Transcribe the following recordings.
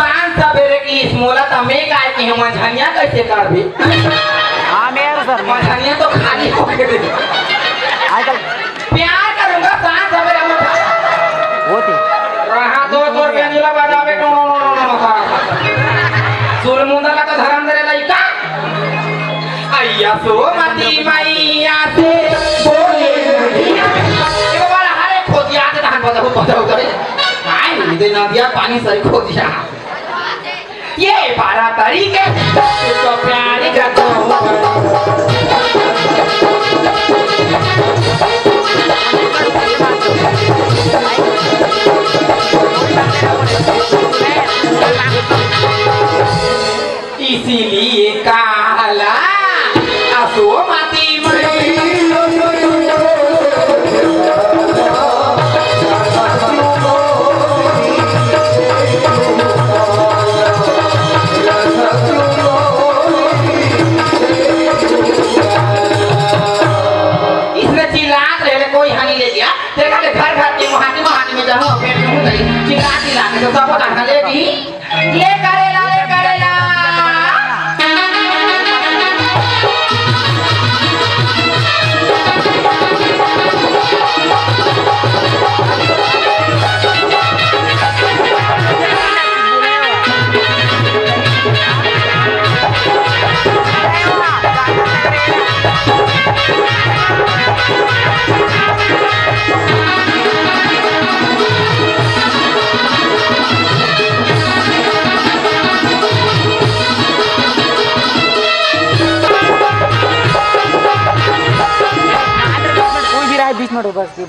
शान सवेरे की इस मोला तो मैं गाय की हम झनिया कैसे कर भी हाँ मेरे सर झनिया तो खाली हो गए आजकल प्यार करूँगा शान सवेरे मोटा होती वहाँ दो दो पेंजुला बजावे नो नो नो नो नो सुर मुंडा का धरम दे लइका अय्या सो मती मैया से बोले एगो बार हरे खोदिया के धान बजाओ बजाओ करे। आई दे नदिया पानी सरी खोदिया ये बारह है तो प्यारी का तो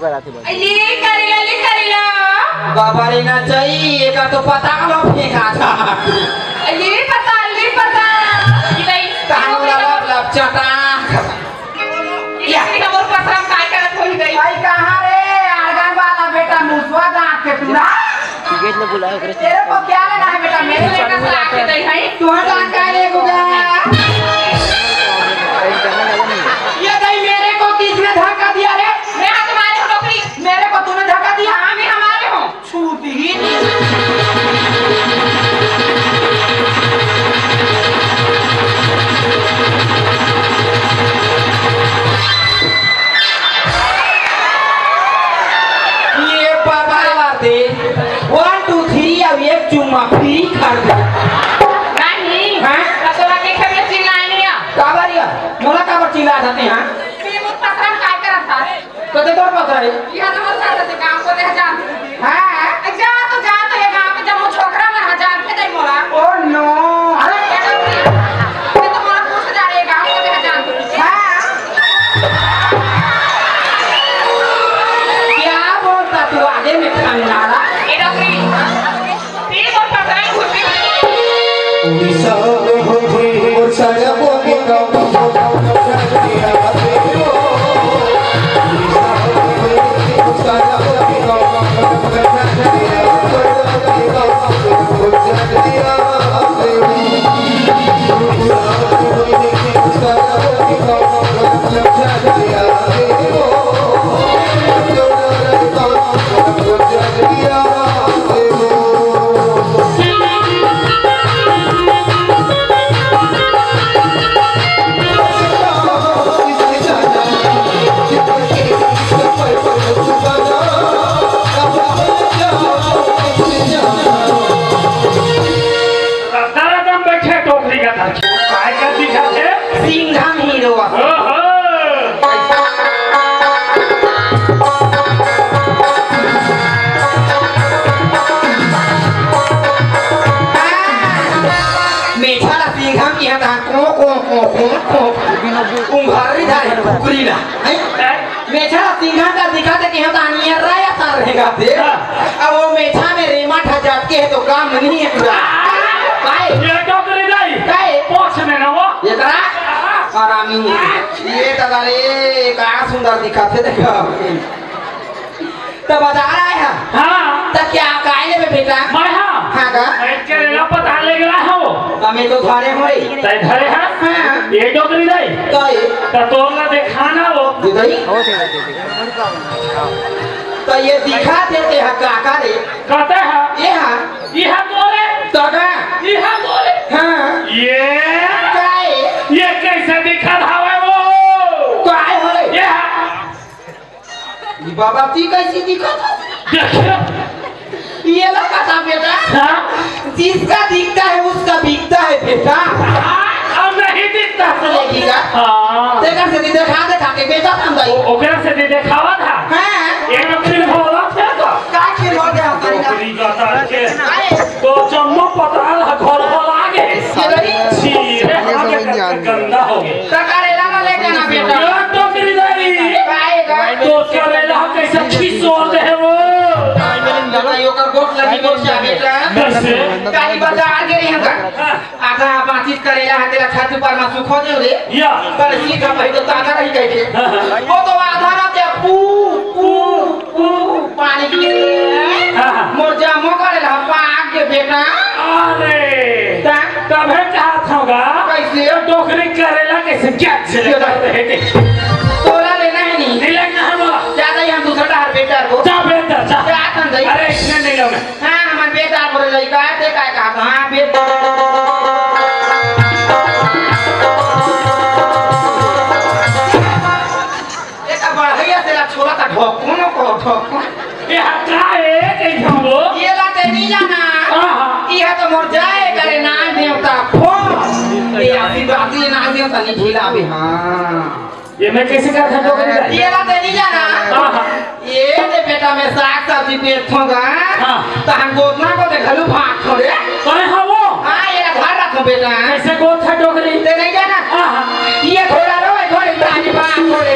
बराती ले ले करेला। बाबारी ना चाहिए का तो पता कलो फेंका था। ले पता ले पता कानू लब लब चटा या हमर पसरम काय करत होई गई भाई कहाँ रे? आर्गन वाला बेटा मुसवा दांत के तुरा। गेट में बुलाया करे तेरे को क्या लेना है बेटा? मेरे लेकर आके दई है तू जान का ले तोर पास रहे यह तो मत कर दे काम को दे हज़ार हाँ? जा तो जा तो ये गाँव में जब छोकरा में हज़ार के दई मोला। Oh no. अरे ये तो मोला पूछ जा रहे गाँव को दे हज़ार क्या बोलता तू आगे में खंडारा ये नौकरी तीन और पसरम खुशी। उड़ीसा में हो गई और सारा 감사합니다. ला सिंघम को को को को को उंघारी धारे कुकरी ना हैं? मेठा ला सिंघम का कि हता नियर राया सर रहेगा दे अब वो मेठा में रेमा ठजात के है तो काम नहीं है पूरा काय ये टोकरी नहीं काय पोछ में ना वो ये करा आरामी ये दादा रे का सुंदर दिखाते देखो तो बता रहा है हाँ। तो क्या कायले में बेटा मैं हाँ। हाँ का? मैं करेला पता ले गया हो। हमें तो घरे होई तय धरे है? हाँ। ये डोकरी नहीं। कई तो तोला देखाना हो होते होते तो ये दिखा देते हैं काका रे? कहते हैं ये हाँ। ये हम बोले तगा ये हम बोले हाँ। ये बाबा ती कैसी दिखत देखिए ये लगा था बेटा। हाँ? जिसका दिखता है उसका बिकता है बेटा। अब नहीं दिखता। चलेगी का हाँ। देखा से दिखा देखा के बेटा हम ओ- ओकरा से दे देखावा था? हाँ। एक डोकरी भोला थे तो। का खेल हो गया करीना? डोकरी का तार के आए। तो चम्मा पताल घर भोला आगे ये रही आगे गंदा हो गया। तो ना ले जाना बेटा। तो करेला खिसो दे वो यो जा कैसे काली बाज़ार गे रही हम आगा बातचीत करेला है तेरा छत पर में सुखो दे रे या पर सीधा भाई तो ताज़ा रही कह के वो तो आधा ना ते पू पू पू पानी की हाँ। मोर जामो करेला पाक के बेटा अरे ता तबे चाहत होगा कैसे डोकरी करेला कैसे क्या चले जाते हैं कि दई अरे इसने नहीं लगना हाँ हमर बेटा बोले लइका ते काय कहा हाँ बेटा एका बढ़िया तेरा छोरा का ढोकुनो को ढोकुनो ये हटा है कहीं हम ये ला ते नहीं जाना हाँ तो मोर जाए करे ना देवता फो ये आशीर्वाद ना देवता नहीं खिलावे हाँ ये मैं कैसे कर सकता डोकरी ये ला ते नहीं जाना। हाँ ये दे बेटा मैं साग सब्ज़ी बेचूँगा हाँ। तो हम गोतना को दे घलू भाग छोड़े कौन है वो। हाँ ये ना घर रखो बेटा। कैसे गोथा डोकरी ते नहीं जाना। हाँ ये थोड़ा रो थोड़ी तारी भाग थोड़े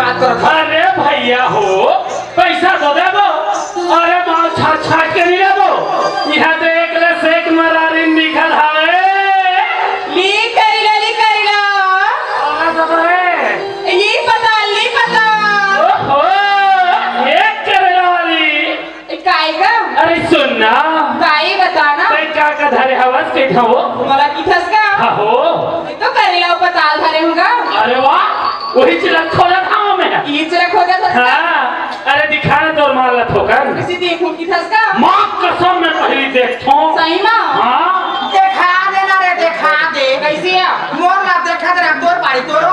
बात करो अरे भैया हो पैसा दो दे दो अरे माल छाट छाट के नहीं दो। यहाँ तो एक ले सेक मरारी निकल हवे ली करिला ली करिला और तो करे ली पता ली पता। ओहो एक करेला वाली काय ग? अरे सुन ना। काय बताना ते का का धरे हवस के खाओ मला किथस का हो तो करिला पताल धरे होगा। अरे वाह वही चिलक खोला रखो क्या था हाँ अरे दिखा तो मारला ठोकर। किसी की किथस का माँ कसम में पहली देखो सही माँ? हाँ। देखा देना रे देखा दे। कैसी है? मोर ना देखा तेरा तोर बाड़ी तोरो